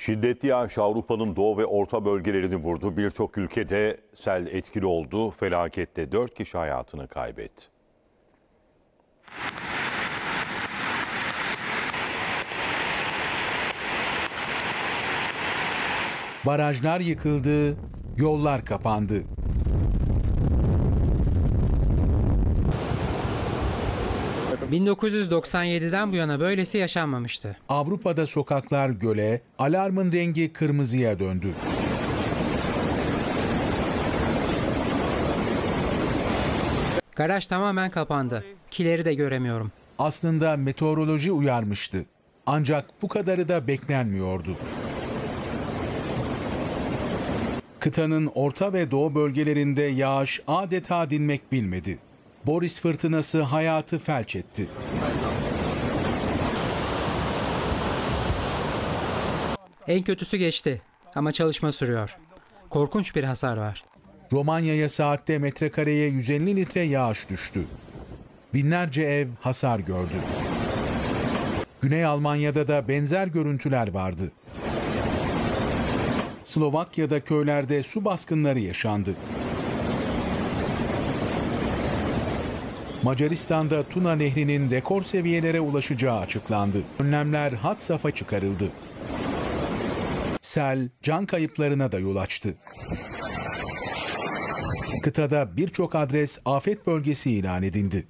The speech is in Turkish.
Şiddetli yağış Avrupa'nın doğu ve orta bölgelerini vurdu. Birçok ülkede sel etkili oldu. Felakette 4 kişi hayatını kaybetti. Barajlar yıkıldı, yollar kapandı. ...1997'den bu yana böylesi yaşanmamıştı. Avrupa'da sokaklar göle, alarmın rengi kırmızıya döndü. Garaj tamamen kapandı. Kileri de göremiyorum. Aslında meteoroloji uyarmıştı. Ancak bu kadarı da beklenmiyordu. Kıtanın orta ve doğu bölgelerinde yağış adeta dinmek bilmedi. Boris fırtınası hayatı felç etti. En kötüsü geçti ama çalışma sürüyor. Korkunç bir hasar var. Romanya'ya saatte metrekareye 150 litre yağış düştü. Binlerce ev hasar gördü. Güney Almanya'da da benzer görüntüler vardı. Slovakya'da köylerde su baskınları yaşandı. Macaristan'da Tuna Nehri'nin rekor seviyelere ulaşacağı açıklandı. Önlemler had safa çıkarıldı. Sel can kayıplarına da yol açtı. Kıtada birçok adres afet bölgesi ilan edildi.